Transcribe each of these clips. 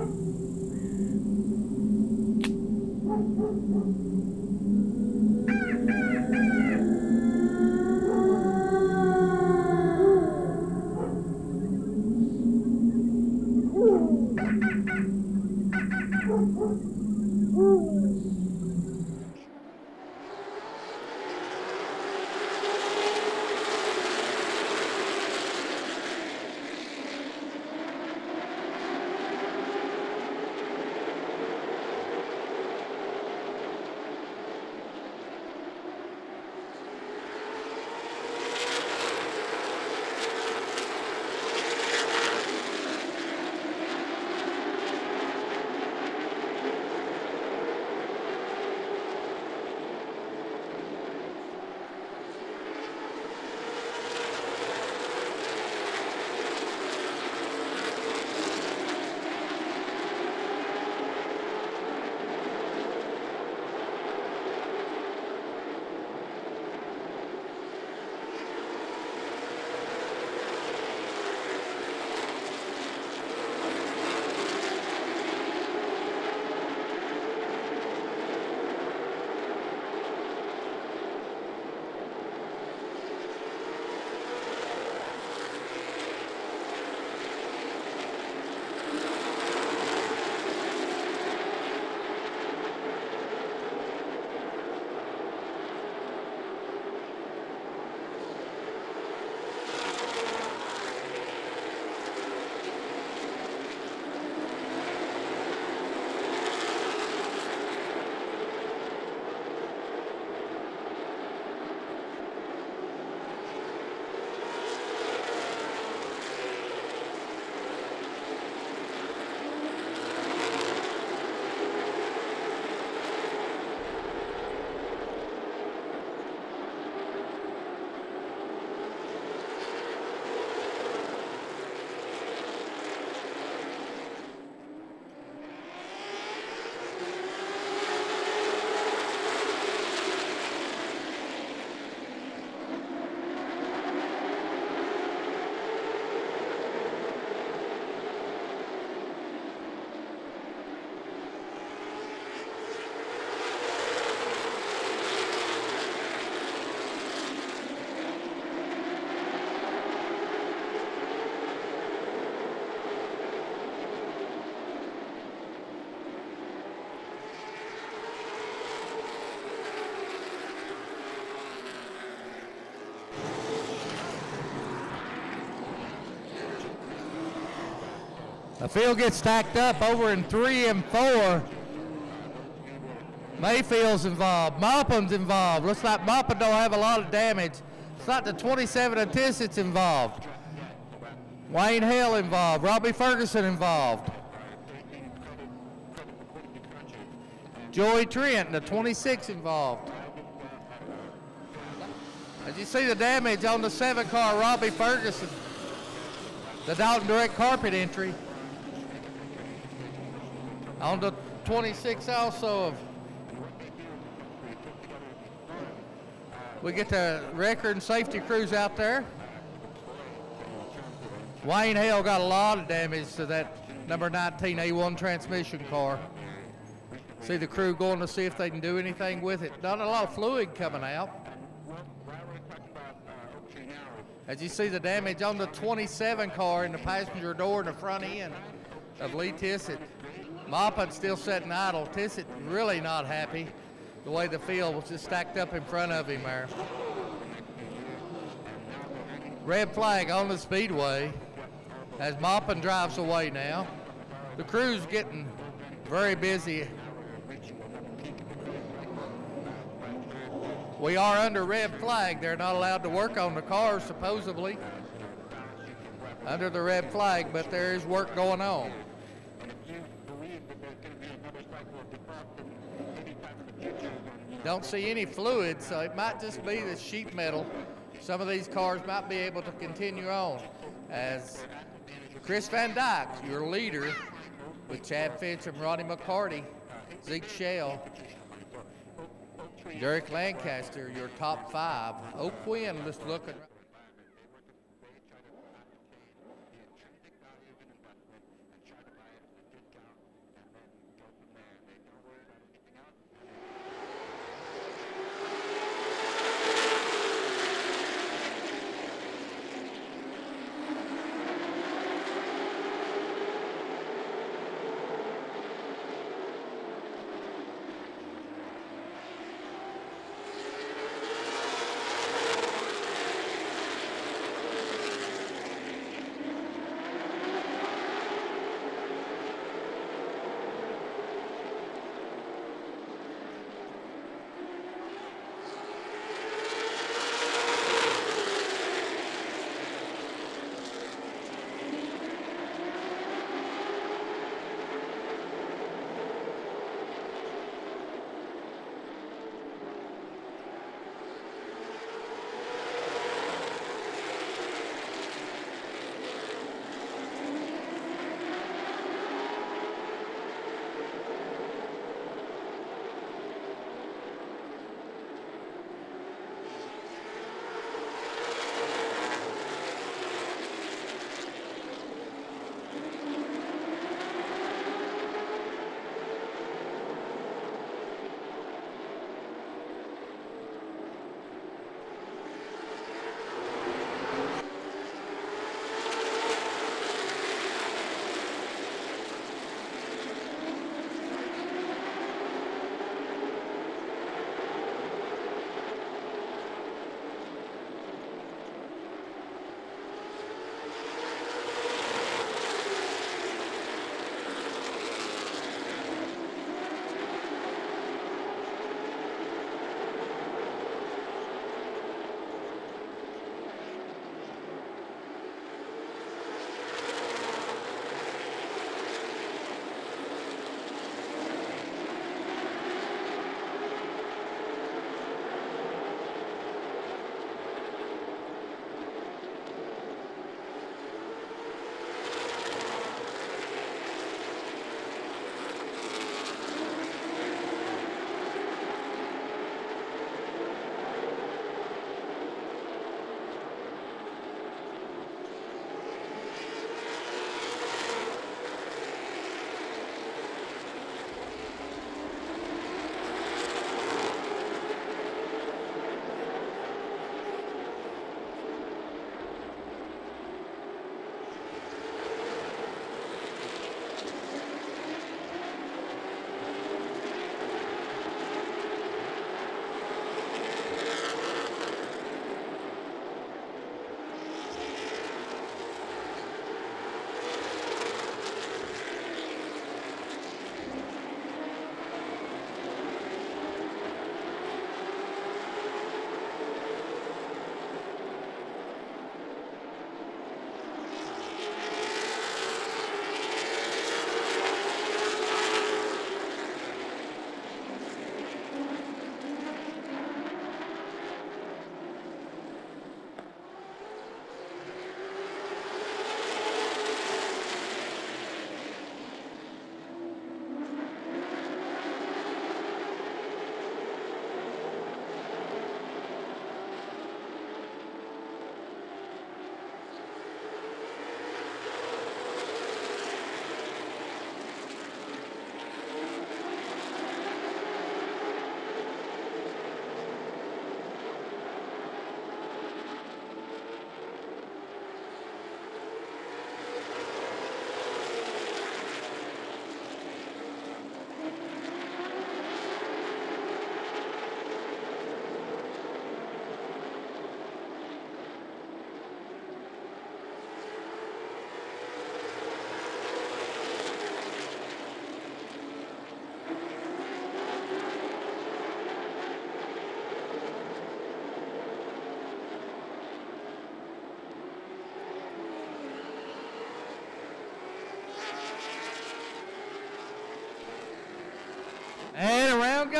Thank you. The field gets stacked up over in three and four. Mayfield's involved. Mopham's involved. Looks like Mopham don't have a lot of damage. It's like the 27 of involved. Wayne Hale involved. Robbie Ferguson involved. Joey Trent, the 26 involved. As you see the damage on the seven car, Robbie Ferguson, the Dalton Direct Carpet entry. On the 26 also of we get the record and safety crews out there. Wayne Hale got a lot of damage to that number 19 A1 transmission car. See the crew going to see if they can do anything with it. Not a lot of fluid coming out. As you see the damage on the 27 car in the passenger door in the front end of Lee Tissett. Moppet still sitting idle. Tissett really not happy the way the field was just stacked up in front of him there. Red flag on the speedway as Moppin drives away now. The crew's getting very busy. We are under red flag. They're not allowed to work on the cars supposedly under the red flag, but there is work going on. Don't see any fluid, so it might just be the sheet metal. Some of these cars might be able to continue on as Chris Van Dyke, your leader, with Chad Finch and Ronnie McCarty, Zeke Shell, Derek Lancaster, your top five. O'Quinn just looking. time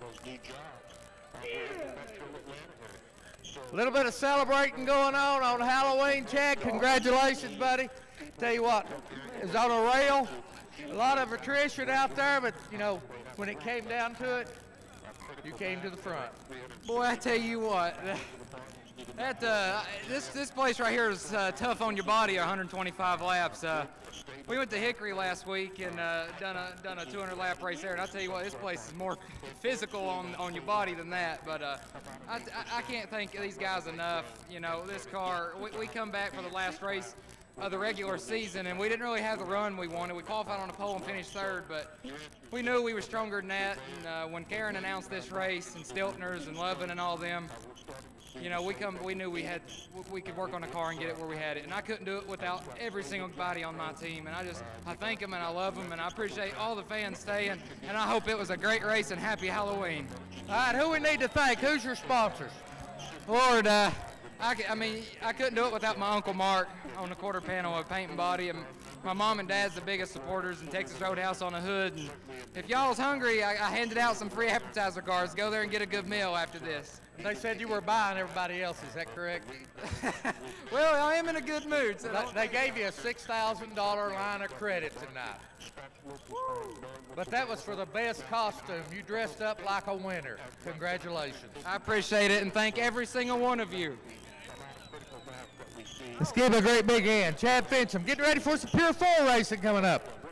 those new jobs uh, were in the metro Atlanta area. So A little bit of celebrating going on on Halloween, Chad. Congratulations, buddy. Tell you what, it was on a rail. A lot of attrition out there, but you know, when it came down to it, you came to the front. Boy, I tell you what, that uh, this this place right here is uh, tough on your body. 125 laps. Uh, we went to Hickory last week and uh, done a done a 200 lap race there, and I tell you what, this place is more physical on on your body than that. But uh, I, I I can't thank these guys enough. You know, this car. We, we come back for the last race of the regular season, and we didn't really have the run we wanted. We qualified on a pole and finished third, but we knew we were stronger than that. And uh, when Karen announced this race, and Stiltner's and Lovin and all them, you know, we come, we knew we had, we could work on the car and get it where we had it, and I couldn't do it without every single body on my team. And I just, I thank them and I love them, and I appreciate all the fans staying, and I hope it was a great race and happy Halloween. All right, who we need to thank? Who's your sponsors? Lord, uh, I, I mean, I couldn't do it without my Uncle Mark on the quarter panel of Paint and Body. And my mom and dad's the biggest supporters in Texas Roadhouse on the hood. And if y'all's hungry, I, I handed out some free appetizer cards. Go there and get a good meal after this. They said you were buying everybody else. Is that correct? well, I am in a good mood. So They- They gave you a $6,000 line of credit tonight. But that was for the best costume. You dressed up like a winner. Congratulations. I appreciate it and thank every single one of you. Let's give a great big hand. Chad Finchum, getting ready for some Pure 4 racing coming up.